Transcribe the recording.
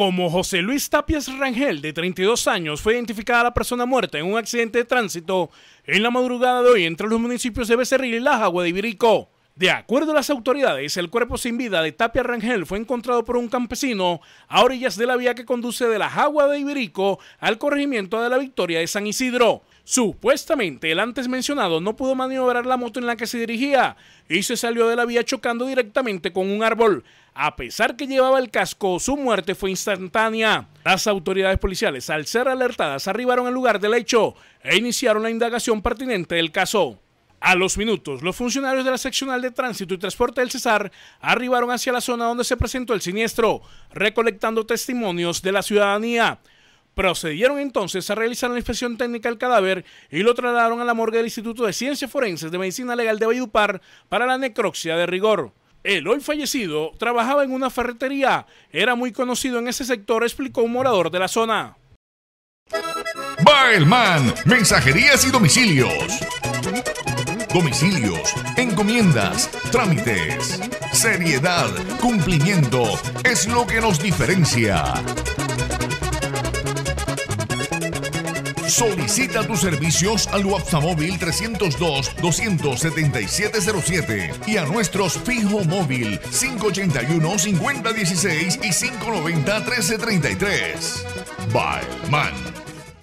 Como José Luis Tapias Rangel, de 32 años, fue identificada la persona muerta en un accidente de tránsito en la madrugada de hoy entre los municipios de Becerril y La Agua de Ibirico. De acuerdo a las autoridades, el cuerpo sin vida de Tapia Rangel fue encontrado por un campesino a orillas de la vía que conduce de la Jagua de Ibirico al corregimiento de la Victoria de San Isidro. Supuestamente el antes mencionado no pudo maniobrar la moto en la que se dirigía y se salió de la vía chocando directamente con un árbol. A pesar que llevaba el casco, su muerte fue instantánea. Las autoridades policiales, al ser alertadas, arribaron al lugar del hecho e iniciaron la indagación pertinente del caso. A los minutos, los funcionarios de la seccional de tránsito y transporte del Cesar arribaron hacia la zona donde se presentó el siniestro, recolectando testimonios de la ciudadanía. Procedieron entonces a realizar la inspección técnica del cadáver y lo trasladaron a la morgue del Instituto de Ciencias Forenses de Medicina Legal de Valledupar para la necropsia de rigor. El hoy fallecido trabajaba en una ferretería, era muy conocido en ese sector, explicó un morador de la zona. Baelman, mensajerías y domicilios. Domicilios, encomiendas, trámites. Seriedad, cumplimiento es lo que nos diferencia. Solicita tus servicios al WhatsApp móvil 302-27707 y a nuestros fijo móvil 581-5016 y 590-1333. Bye, man.